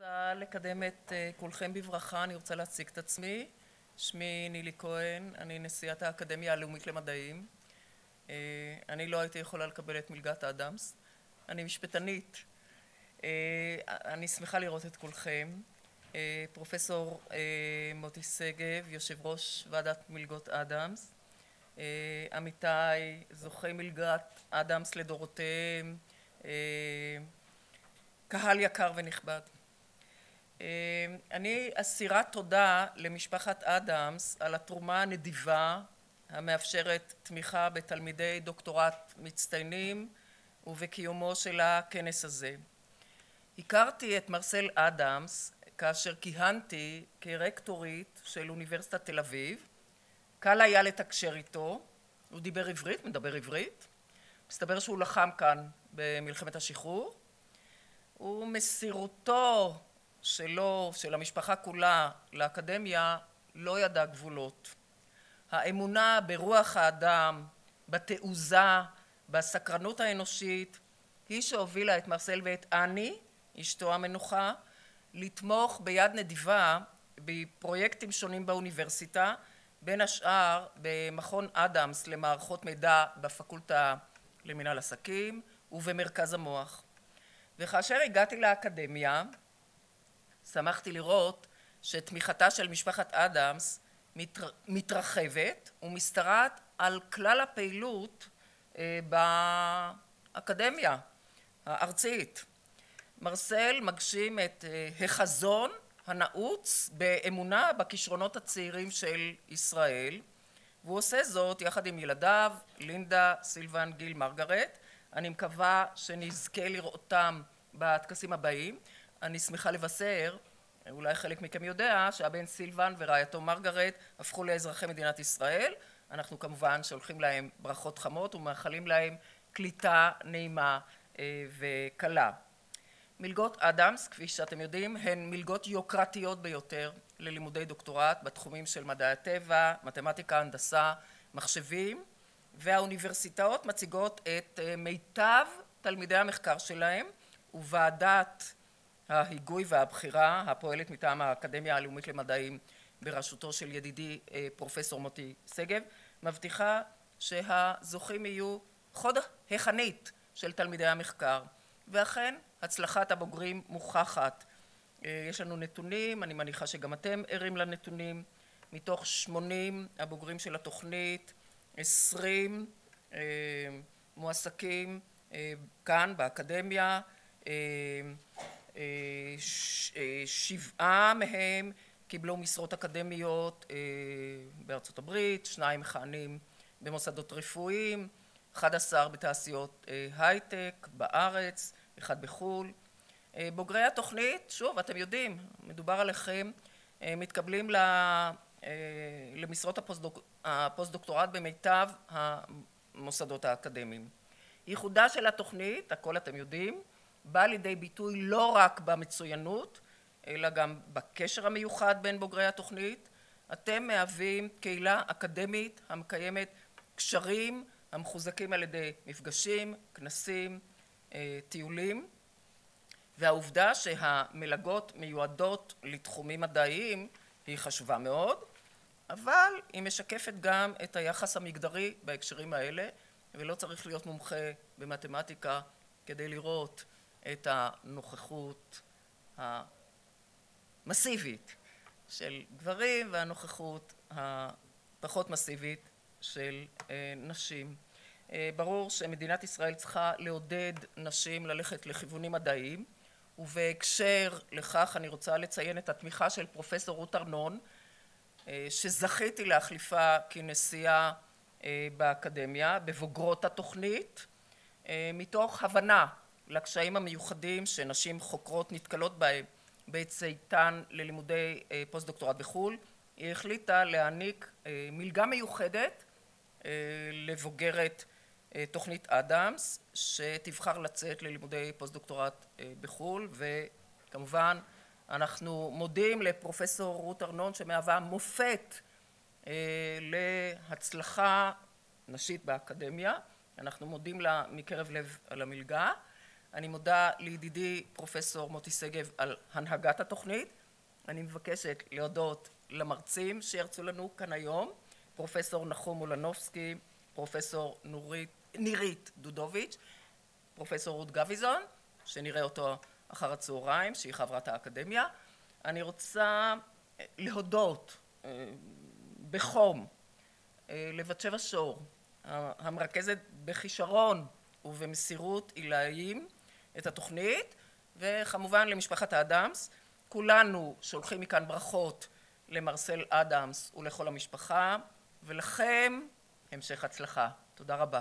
רוצה לקדם את כולכם בברכה, אני רוצה להציג את עצמי. שמי נילי כהן, אני נשיאת האקדמיה הלאומית למדעים. אני לא הייתי יכולה לקבל את מלגת אדמס. אני משפטנית. אני שמחה לראות את כולכם. פרופסור מוטי שגב, יושב ראש ועדת מלגות אדמס. עמיתיי, זוכי מלגת אדמס לדורותיהם, קהל יקר ונכבד. אני אסירת תודה למשפחת אדמס על התרומה הנדיבה המאפשרת תמיכה בתלמידי דוקטורט מצטיינים ובקיומו של הכנס הזה. הכרתי את מרסל אדמס כאשר כיהנתי כרקטורית של אוניברסיטת תל אביב. קל היה לתקשר איתו, הוא דיבר עברית, מדבר עברית, מסתבר שהוא לחם כאן במלחמת השחרור ומסירותו שלו, של המשפחה כולה, לאקדמיה לא ידע גבולות. האמונה ברוח האדם, בתעוזה, בסקרנות האנושית, היא שהובילה את מרסל ואת אני, אשתו המנוחה, לתמוך ביד נדיבה בפרויקטים שונים באוניברסיטה, בין השאר במכון אדמס למערכות מידע בפקולטה למנהל עסקים ובמרכז המוח. וכאשר הגעתי לאקדמיה שמחתי לראות שתמיכתה של משפחת אדמס מתרחבת ומשתרעת על כלל הפעילות באקדמיה הארצית. מרסל מגשים את החזון הנעוץ באמונה בכישרונות הצעירים של ישראל והוא עושה זאת יחד עם ילדיו לינדה, סילבן, גיל, מרגרט. אני מקווה שנזכה לראותם בטקסים הבאים. אני שמחה לבשר, אולי חלק מכם יודע, שהבן סילבן ורעייתו מרגרט הפכו לאזרחי מדינת ישראל. אנחנו כמובן שולחים להם ברכות חמות ומאחלים להם קליטה נעימה וקלה. מלגות אדמס, כפי שאתם יודעים, הן מלגות יוקרתיות ביותר ללימודי דוקטורט בתחומים של מדעי הטבע, מתמטיקה, הנדסה, מחשבים והאוניברסיטאות מציגות את מיטב תלמידי המחקר שלהם וועדת ההיגוי והבחירה הפועלת מטעם האקדמיה הלאומית למדעים בראשותו של ידידי פרופסור מוטי שגב מבטיחה שהזוכים יהיו חוד החנית של תלמידי המחקר ואכן הצלחת הבוגרים מוכחת. יש לנו נתונים, אני מניחה שגם אתם ערים לנתונים, מתוך שמונים הבוגרים של התוכנית עשרים מועסקים כאן באקדמיה שבעה מהם קיבלו משרות אקדמיות בארצות הברית, שניים מכהנים במוסדות רפואיים, אחד עשר בתעשיות הייטק בארץ, אחד בחו"ל. בוגרי התוכנית, שוב אתם יודעים, מדובר עליכם, מתקבלים למשרות הפוסט-דוקטורט במיטב המוסדות האקדמיים. ייחודה של התוכנית, הכל אתם יודעים, בא לידי ביטוי לא רק במצוינות אלא גם בקשר המיוחד בין בוגרי התוכנית. אתם מהווים קהילה אקדמית המקיימת קשרים המחוזקים על ידי מפגשים, כנסים, טיולים והעובדה שהמלגות מיועדות לתחומים מדעיים היא חשובה מאוד אבל היא משקפת גם את היחס המגדרי בהקשרים האלה ולא צריך להיות מומחה במתמטיקה כדי לראות את הנוכחות המסיבית של גברים והנוכחות הפחות מסיבית של נשים. ברור שמדינת ישראל צריכה לעודד נשים ללכת לכיוונים מדעיים ובהקשר לכך אני רוצה לציין את התמיכה של פרופסור רות ארנון שזכיתי להחליפה כנשיאה באקדמיה בוגרות התוכנית מתוך הבנה לקשיים המיוחדים שנשים חוקרות נתקלות בהם בצאתן ללימודי פוסט-דוקטורט בחו"ל. היא החליטה להעניק מלגה מיוחדת לבוגרת תוכנית אדמס שתבחר לצאת ללימודי פוסט-דוקטורט בחו"ל וכמובן אנחנו מודים לפרופסור רות ארנון שמהווה מופת להצלחה נשית באקדמיה. אנחנו מודים לה מקרב לב על המלגה אני מודה לידידי פרופסור מוטי שגב על הנהגת התוכנית. אני מבקשת להודות למרצים שירצו לנו כאן היום, פרופסור נחום מולנובסקי, פרופסור נורית, נירית דודוביץ', פרופסור רות גביזון, שנראה אותו אחר הצהריים, שהיא חברת האקדמיה. אני רוצה להודות בחום לבת שבע שור, המרכזת בכישרון ובמסירות עילאיים את התוכנית, וכמובן למשפחת האדמס. כולנו שולחים מכאן ברכות למרסל אדמס ולכל המשפחה, ולכם המשך הצלחה. תודה רבה.